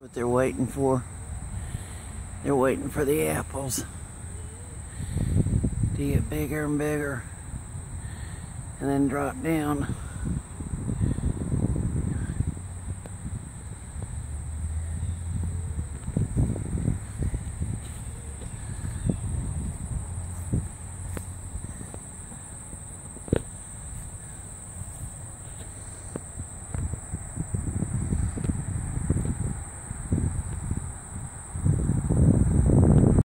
What they're waiting for. They're waiting for the apples to get bigger and bigger and then drop down.